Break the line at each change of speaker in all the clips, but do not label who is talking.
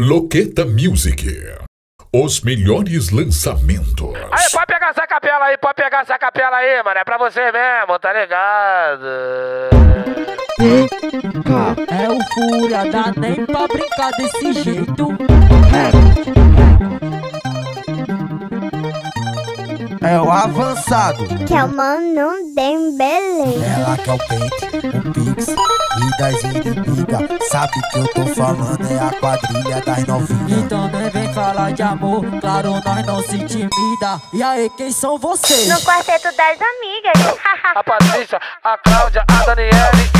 Loqueta Music. Os melhores lançamentos.
Aí, pode pegar essa capela aí, pode pegar essa capela aí, mano. É pra você mesmo, tá ligado?
É o Fúria, dá nem pra brincar desse jeito.
É o avançado.
que é o Mano Dembele.
Ela quer o pente, o pix e das inimigas. Sabe que eu tô falando, é a quadrilha das novinhas.
Então nem vem falar de amor, claro, nós não se intimida. E aí, quem são vocês?
No quarteto das amigas.
A Patrícia, a Cláudia, a Daniele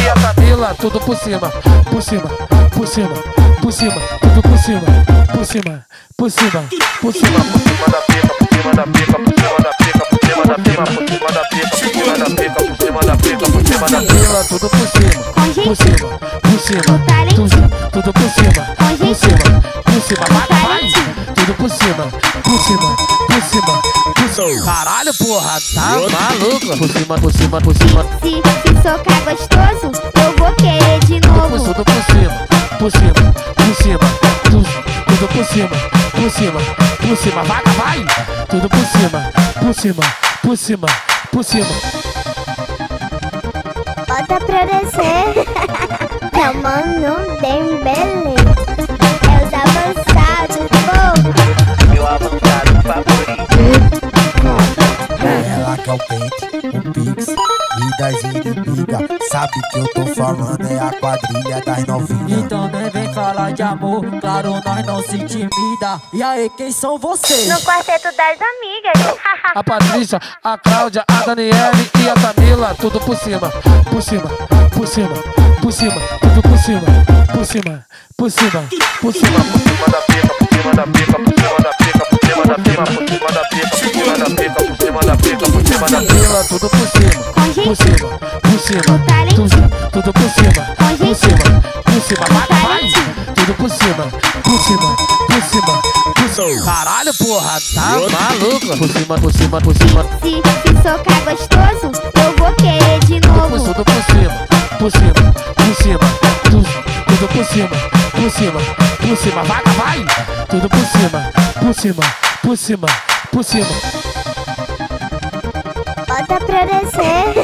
e a Camila, tudo por cima, por cima, por cima, por cima, tudo por cima, por cima, por cima, por cima, por cima por cima da pica, por cima da pica, por cima da pica, por cima da pica, por cima da pica, por cima da pica, por cima da pica, tudo por cima, por cima, por cima, tudo, tudo por cima, por cima, por cima, vai, vai, tudo por cima, por cima, por cima, por cima. Caralho, porra, tá maluco? Por cima, por cima, por cima.
Se, se socar gostoso, eu vou querer de novo.
tudo por cima, por cima, por cima, tudo, tudo por cima, por cima, por cima, vai, vai, tudo por cima, por cima, por cima, por cima.
Bota pra descer. é o Mano Dembele. É os avançados, pô.
meu avançado favorito.
Ela quer o pente, o pix e das inimigas. Sabe que eu tô falando, é a quadrilha das novinhas.
Então nem vem falar de amor, claro, nós não se intimida. E aí, quem são vocês?
No quarteto das amigas.
A Patrícia, a Cláudia, a Daniele e a Camila, tudo por cima, por cima, por cima, por cima, tudo por cima, por cima, por cima, por cima, por cima da pica, por cima da pica, por cima da pica, por cima da pica, por cima da pica, por cima da pica, por cima da pica, por cima da pica, tudo por cima, por cima, por cima, tudo, tudo por cima, por cima, por cima, vai, vai, tudo por cima, por cima, por cima, por cima. Caralho, porra, tá maluco? Por cima, por cima, por cima.
Se, se socar gostoso, eu vou querer de novo.
tudo por cima, por cima, por cima, tudo, tudo por cima, por cima, por cima, vai, vai, tudo por cima, por cima, por cima, por cima.
Bota pra descer.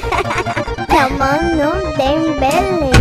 Cảm ơn nước đen bé liền